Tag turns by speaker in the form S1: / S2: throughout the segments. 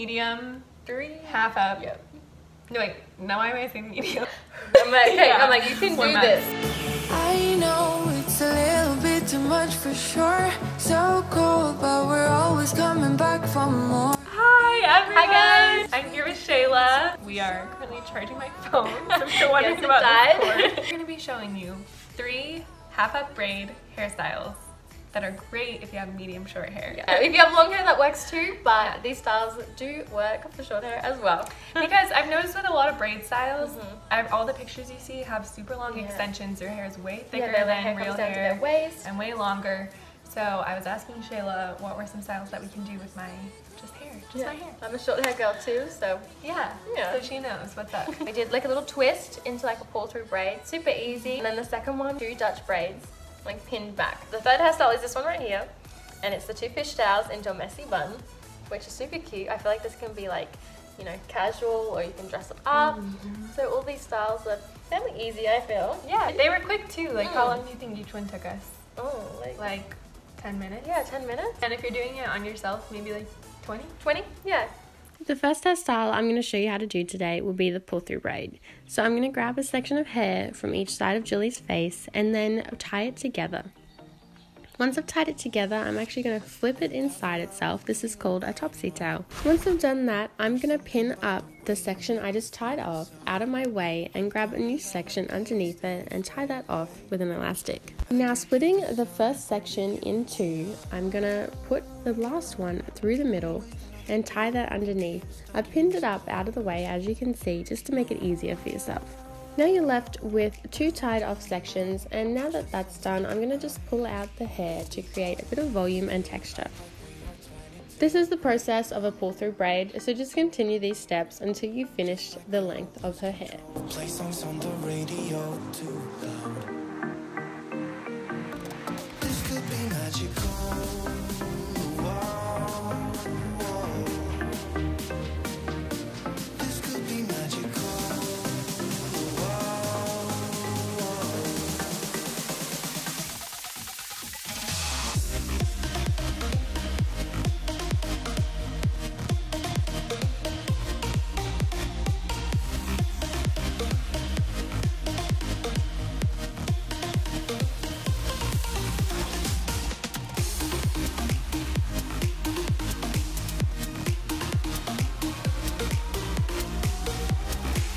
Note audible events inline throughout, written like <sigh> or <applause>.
S1: medium,
S2: Three.
S1: half up.
S2: Yep.
S1: No wait, now why am I saying medium? <laughs>
S2: I'm like, okay,
S1: Yeah.
S2: I'm like, you can
S1: One
S2: do
S1: max.
S2: this.
S3: I know it's a little bit too much for sure. So cold, but we're always coming back for more.
S1: Hi everyone!
S2: Hi, guys.
S1: I'm here with Shayla. We are currently charging my phone. So <laughs> if you're wondering
S2: Yes, it
S1: about
S2: died.
S1: this cord. We're gonna be showing you three half up braid hairstyles that are great if you have medium short hair.
S2: Yeah, if you have long hair, that works too, but these styles do work for short hair as well. <laughs>
S1: Because I've noticed with a lot of braid styles, mm-hmm. I've, all the pictures you see have super long.
S2: Yeah.
S1: extensions. Their hair is way thicker
S2: yeah,
S1: than
S2: hair
S1: real
S2: comes down to
S1: hair
S2: their waist.
S1: and way longer. So I was asking Shayla what were some styles that we can do with my just hair, just
S2: Yeah.
S1: my hair.
S2: I'm a short hair girl too, so
S1: Yeah.
S2: Yeah.
S1: So she knows what's <laughs> up.
S2: we did like a little twist into like a pull through braid, super easy. And then the second one, two Dutch braids, like pinned back. The third hairstyle is this one right here, and it's the two fishtails into a messy bun, which is super cute. I feel like this can be like, you know, casual or you can dress it up. So all these styles are fairly easy, I feel.
S1: yeah, they were quick too. Like how
S2: Mm.
S1: long do you think each one took us?
S2: Oh, like,
S1: Like 10 minutes?
S2: yeah, 10 minutes,
S1: And if you're doing it on yourself, maybe like 20?
S2: 20, yeah.
S4: The first hairstyle I'm going to show you how to do today will be the pull through braid. So I'm going to grab a section of hair from each side of Julie's face and then tie it together. Once I've tied it together, I'm actually going to flip it inside itself. This is called a topsy tail. Once I've done that, I'm going to pin up the section I just tied off out of my way and grab a new section underneath it and tie that off with an elastic. Now splitting the first section in two, I'm to put the last one through the middle and tie that underneath. I pinned it up out of the way as you can see just to make it easier for yourself. Now you're left with two tied off sections and now that that's done I'm going to just pull out the hair to create a bit of volume and texture. This is the process of a pull through braid so just continue these steps until you finish the length of her hair.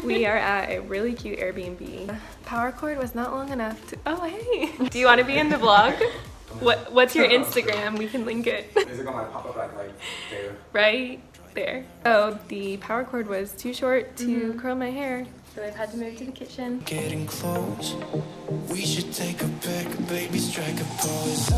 S1: We are at a really cute Airbnb. Power cord was not long enough to. Oh, hey. Do you want to be in the vlog? <laughs> What What's your Instagram? We can link it.
S5: Is it gonna pop up like right there?
S1: right there. Oh, the power cord was too short to mm-hmm. curl my hair.
S2: So I've had to move to the kitchen.
S6: Getting close. We should take a pic, baby, strike a pose.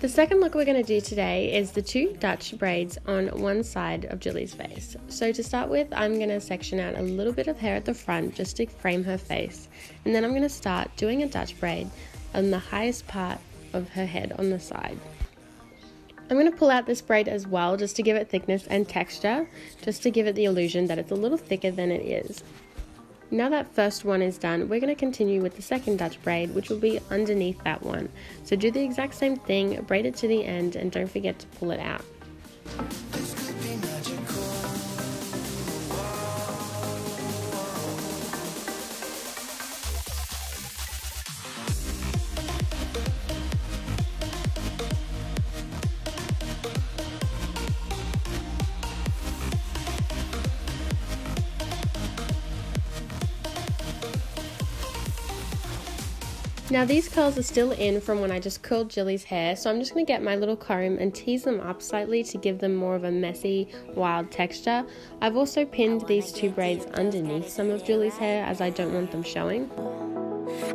S4: The second look we're going to do today is the two Dutch braids on one side of Julie's face. So to start with, I'm going to section out a little bit of hair at the front just to frame her face. And then I'm going to start doing a Dutch braid on the highest part of her head on the side. I'm going to pull out this braid as well just to give it thickness and texture, just to give it the illusion that it's a little thicker than it is. Now that first one is done, we're going to continue with the second Dutch braid, which will be underneath that one. So do the exact same thing, braid it to the end, and don't forget to pull it out. Now these curls are still in from when I just curled Julie's hair, so I'm just going to get my little comb and tease them up slightly to give them more of a messy, wild texture. I've also pinned these two braids underneath some of Julie's hair as I don't want them showing.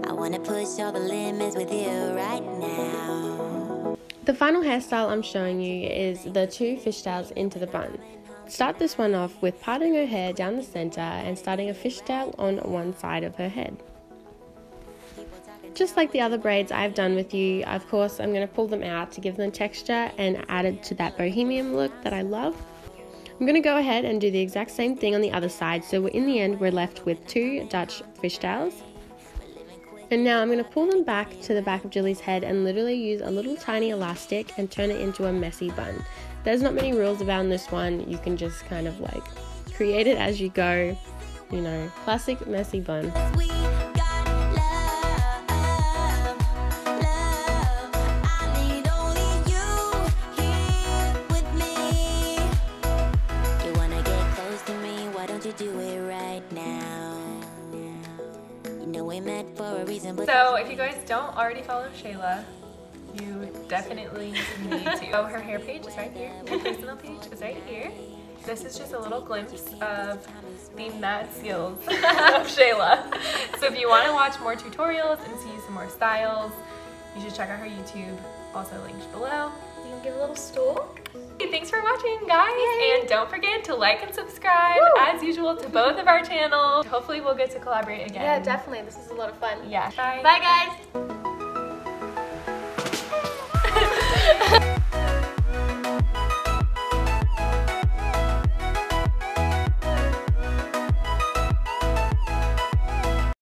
S7: I wanna push all the limits with you right now.
S4: The final hairstyle I'm showing you is the two fishtails into the bun. Start this one off with parting her hair down the center and starting a fishtail on one side of her head. Just like the other braids I've done with you, of course, I'm going to pull them out to give them texture and add it to that bohemian look that I love. I'm going to go ahead and do the exact same thing on the other side, so in the end, we're left with two Dutch fishtails. And now I'm going to pull them back to the back of Julie's head and literally use a little tiny elastic and turn it into a messy bun. There's not many rules around this one. You can just kind of like create it as you go. You know, classic messy bun.
S7: You know we met for a reason, but
S1: So if you guys don't already follow Shayla, you definitely need to. Oh, her hair page is right here. Her personal page is right here. This is just a little glimpse of the mad skills <laughs> of Shayla. So if you want to watch more tutorials and see some more styles, you should check out her YouTube, also linked below.
S2: You can give a little stalk.
S1: Hey, thanks for watching, guys, and don't forget to like and subscribe as usual to both of our channels. Hopefully, we'll get to collaborate again.
S2: Yeah, definitely. This is a lot of fun.
S1: Yeah. Bye.
S2: Bye, guys.